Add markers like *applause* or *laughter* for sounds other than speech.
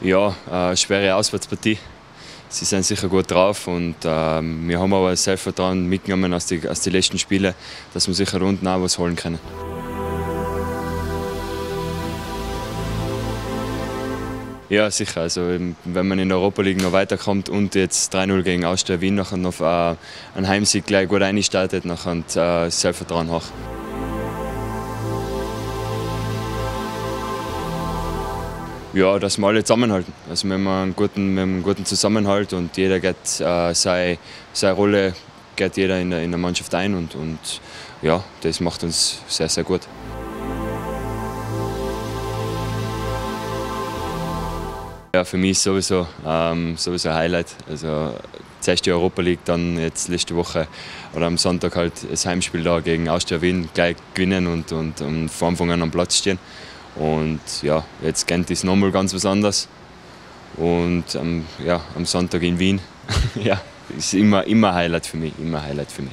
Ja, äh, schwere Auswärtspartie. Sie sind sicher gut drauf und äh, wir haben aber Selbstvertrauen mitgenommen aus den aus die letzten Spielen, dass wir sicher unten auch was holen können. Ja, sicher. Also, wenn man in der Europa League noch weiterkommt und jetzt 3-0 gegen Austria Wien nachher noch äh, einen Heimsieg gleich gut einstartet, nachher äh, Selbstvertrauen hoch. Ja, dass wir alle zusammenhalten. Also wir haben einen guten, wir haben einen guten Zusammenhalt und jeder geht äh, seine, seine Rolle geht jeder in der, in der Mannschaft ein und, und ja, das macht uns sehr, sehr gut. Ja, für mich ist sowieso, ähm, sowieso ein Highlight. Also zuerst die Europa League, dann jetzt letzte Woche oder am Sonntag halt das Heimspiel da gegen Austria Wien gleich gewinnen und, und, und von Anfang an am Platz stehen. Und ja, jetzt Gent ist nochmal ganz was anderes. Und ähm, ja, am Sonntag in Wien, *laughs* ja, ist immer, immer Highlight für mich, immer Highlight für mich.